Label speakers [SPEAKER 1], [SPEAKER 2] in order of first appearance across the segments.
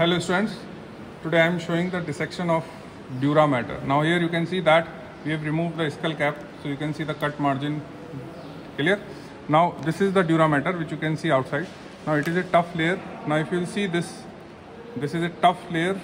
[SPEAKER 1] Hello students, today I am showing the dissection of dura mater. Now here you can see that we have removed the skull cap so you can see the cut margin clear. Now this is the dura mater which you can see outside. Now it is a tough layer. Now if you will see this, this is a tough layer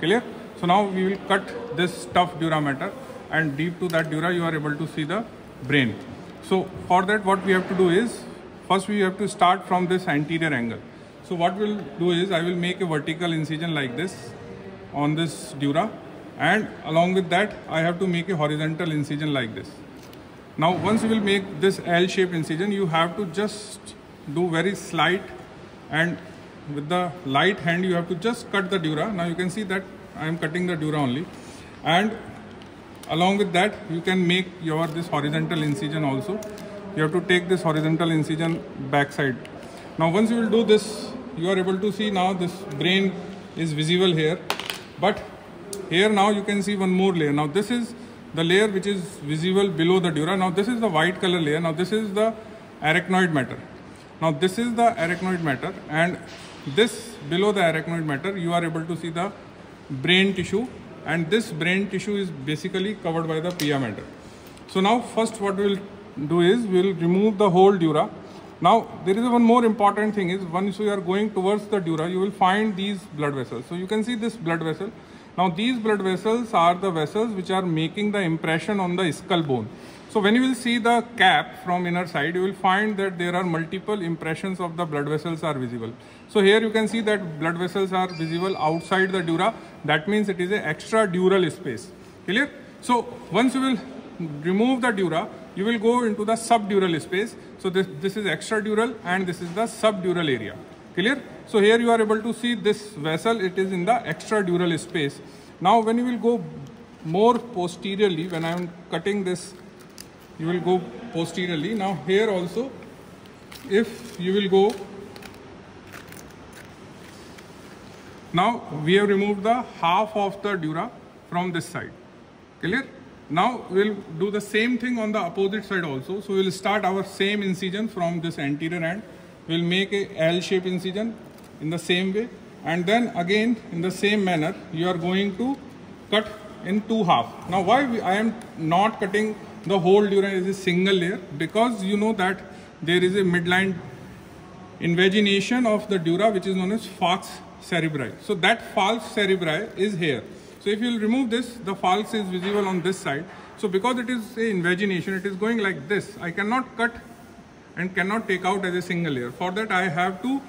[SPEAKER 1] clear. So now we will cut this tough dura mater and deep to that dura you are able to see the brain. So for that what we have to do is first we have to start from this anterior angle. So what we'll do is I will make a vertical incision like this on this dura and along with that I have to make a horizontal incision like this. Now once you will make this L-shaped incision you have to just do very slight and with the light hand you have to just cut the dura. Now you can see that I am cutting the dura only and along with that you can make your this horizontal incision also. You have to take this horizontal incision backside. Now once you will do this you are able to see now this brain is visible here. But here now you can see one more layer. Now this is the layer which is visible below the dura. Now this is the white color layer. Now this is the arachnoid mater. Now this is the arachnoid mater. And this below the arachnoid mater you are able to see the brain tissue. And this brain tissue is basically covered by the pia mater. So now first what we will do is we will remove the whole dura now, there is one more important thing is once you are going towards the dura, you will find these blood vessels. So you can see this blood vessel. Now these blood vessels are the vessels which are making the impression on the skull bone. So when you will see the cap from inner side, you will find that there are multiple impressions of the blood vessels are visible. So here you can see that blood vessels are visible outside the dura. That means it is an extra dural space. Clear? So once you will remove the dura, you will go into the subdural space. So this, this is extradural and this is the subdural area. Clear? So here you are able to see this vessel, it is in the extradural space. Now when you will go more posteriorly, when I am cutting this, you will go posteriorly. Now here also, if you will go, now we have removed the half of the dura from this side. Clear? Now we'll do the same thing on the opposite side also. So we'll start our same incision from this anterior end. We'll make a L-shaped incision in the same way. And then again in the same manner, you are going to cut in two half. Now why we, I am not cutting the whole dura is a single layer? Because you know that there is a midline invagination of the dura which is known as falx cerebri. So that falx cerebri is here. So if you remove this, the falx is visible on this side. So because it is a invagination, it is going like this. I cannot cut and cannot take out as a single layer. For that I have to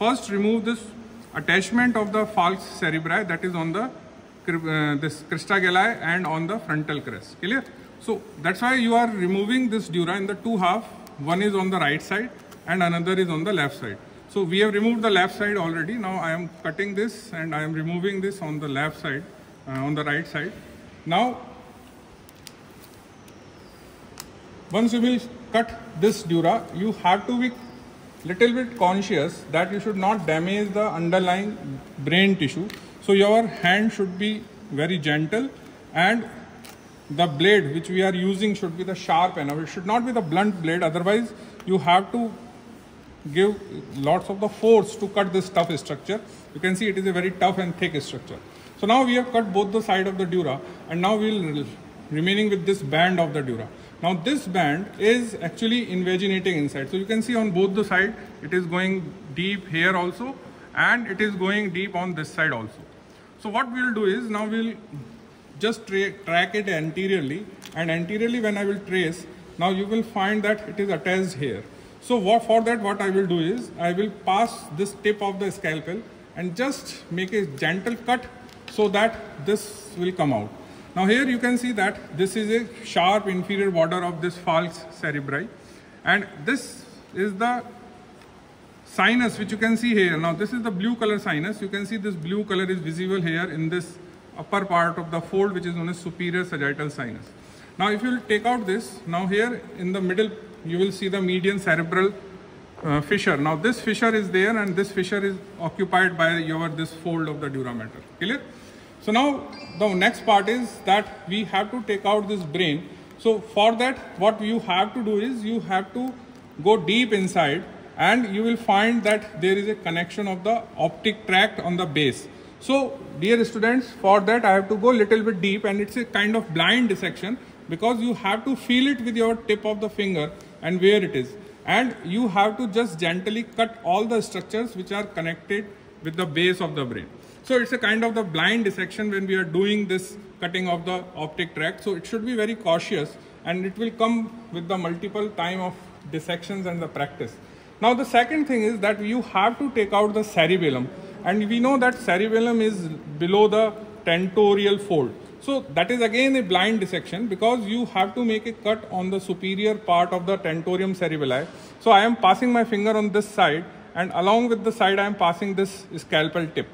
[SPEAKER 1] first remove this attachment of the falx cerebri that is on the uh, this crista galli and on the frontal crest. Clear? So that's why you are removing this dura in the two half. One is on the right side and another is on the left side. So we have removed the left side already. Now I am cutting this and I am removing this on the left side Uh, on the right side. Now, once you will cut this dura, you have to be little bit conscious that you should not damage the underlying brain tissue. So your hand should be very gentle and the blade which we are using should be the sharp end. It should not be the blunt blade. Otherwise, you have to give lots of the force to cut this tough structure. You can see it is a very tough and thick structure. So now we have cut both the side of the dura and now we will remaining with this band of the dura. Now this band is actually invaginating inside. So you can see on both the side it is going deep here also and it is going deep on this side also. So what we will do is now we will just tra track it anteriorly and anteriorly when I will trace now you will find that it is attached here. So what, for that what I will do is I will pass this tip of the scalpel and just make a gentle cut so that this will come out. Now here you can see that this is a sharp inferior border of this falx cerebri and this is the sinus which you can see here. Now this is the blue color sinus. You can see this blue color is visible here in this upper part of the fold which is known as superior sagittal sinus. Now if you will take out this, now here in the middle you will see the median cerebral uh, fissure. Now this fissure is there and this fissure is occupied by your this fold of the dura mater. Clear? So now the next part is that we have to take out this brain. So for that what you have to do is you have to go deep inside and you will find that there is a connection of the optic tract on the base. So dear students, for that I have to go little bit deep and it's a kind of blind dissection because you have to feel it with your tip of the finger and where it is. And you have to just gently cut all the structures which are connected with the base of the brain. So it's a kind of the blind dissection when we are doing this cutting of the optic tract. So it should be very cautious and it will come with the multiple time of dissections and the practice. Now the second thing is that you have to take out the cerebellum and we know that cerebellum is below the tentorial fold. So that is again a blind dissection because you have to make a cut on the superior part of the tentorium cerebelli. So I am passing my finger on this side and along with the side I am passing this scalpel tip.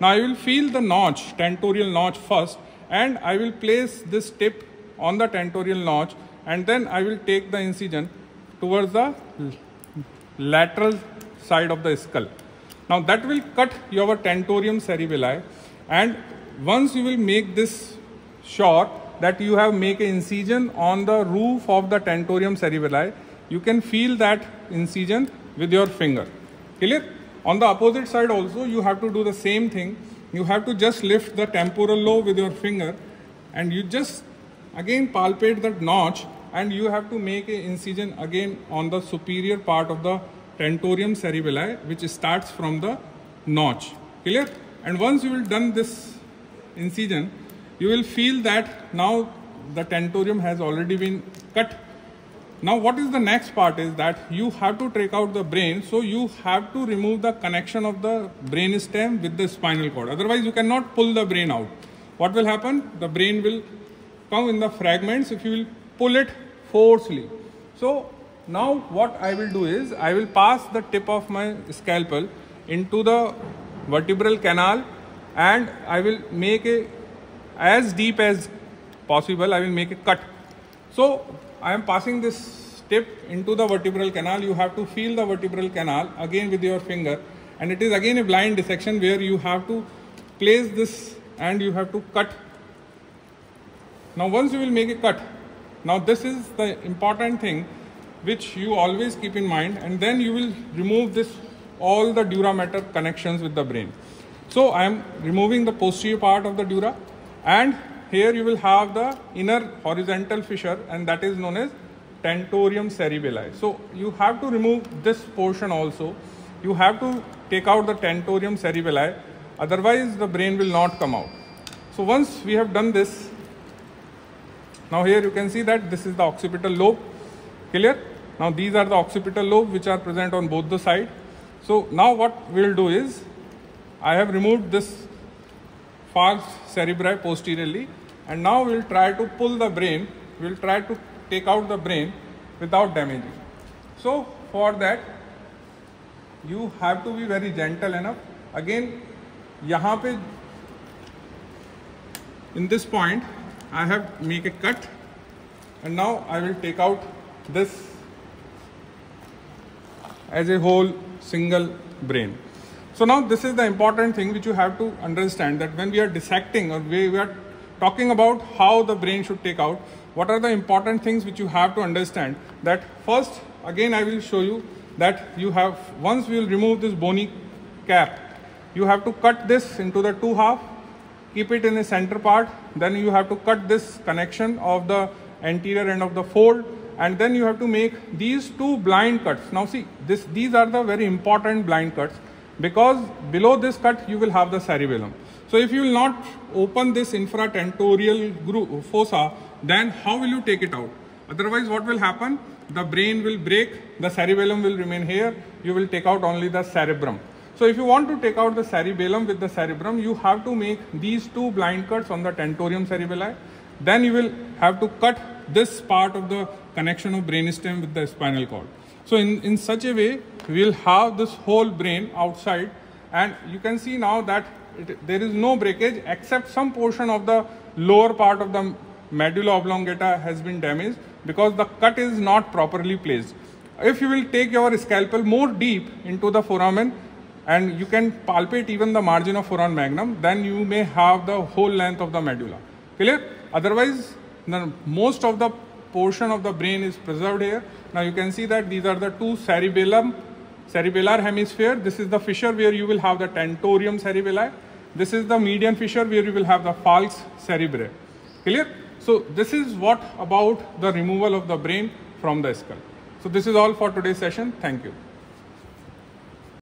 [SPEAKER 1] Now I will feel the notch, tentorial notch first and I will place this tip on the tentorial notch and then I will take the incision towards the lateral side of the skull. Now that will cut your tentorium cerebelli and once you will make this sure that you have make an incision on the roof of the tentorium cerebelli, you can feel that incision with your finger. Clear? On the opposite side also you have to do the same thing. You have to just lift the temporal lobe with your finger and you just again palpate that notch and you have to make an incision again on the superior part of the tentorium cerebelli which starts from the notch clear and once you will done this incision you will feel that now the tentorium has already been cut. Now what is the next part is that you have to take out the brain so you have to remove the connection of the brain stem with the spinal cord. Otherwise you cannot pull the brain out. What will happen? The brain will come in the fragments if you will pull it forcefully. So now what I will do is I will pass the tip of my scalpel into the vertebral canal and I will make a as deep as possible I will make a cut. So I am passing this tip into the vertebral canal you have to feel the vertebral canal again with your finger and it is again a blind dissection where you have to place this and you have to cut. Now once you will make a cut now this is the important thing which you always keep in mind and then you will remove this all the dura mater connections with the brain. So I am removing the posterior part of the dura and here you will have the inner horizontal fissure and that is known as tentorium cerebelli. So you have to remove this portion also. You have to take out the tentorium cerebelli otherwise the brain will not come out. So once we have done this, now here you can see that this is the occipital lobe, clear? Now these are the occipital lobe which are present on both the side. So now what we will do is, I have removed this falx cerebri posteriorly. And now we'll try to pull the brain. We'll try to take out the brain without damaging. So for that you have to be very gentle enough. Again यहाँ in this point I have make a cut. And now I will take out this as a whole single brain. So now this is the important thing which you have to understand that when we are dissecting or we, we are talking about how the brain should take out, what are the important things which you have to understand that first again I will show you that you have once we will remove this bony cap you have to cut this into the two half keep it in the center part then you have to cut this connection of the anterior end of the fold and then you have to make these two blind cuts. Now see, this, these are the very important blind cuts because below this cut you will have the cerebellum. So if you will not open this infratentorial fossa, then how will you take it out? Otherwise what will happen? The brain will break, the cerebellum will remain here, you will take out only the cerebrum. So if you want to take out the cerebellum with the cerebrum, you have to make these two blind cuts on the tentorium cerebelli. Then you will have to cut this part of the connection of brainstem with the spinal cord. So in, in such a way, we will have this whole brain outside and you can see now that it, there is no breakage except some portion of the lower part of the medulla oblongata has been damaged because the cut is not properly placed. If you will take your scalpel more deep into the foramen and you can palpate even the margin of foramen magnum, then you may have the whole length of the medulla. Clear? Otherwise, most of the portion of the brain is preserved here. Now you can see that these are the two cerebellum cerebellar hemisphere. This is the fissure where you will have the tentorium cerebelli. This is the median fissure where you will have the falx cerebri. Clear? So this is what about the removal of the brain from the skull. So this is all for today's session. Thank you.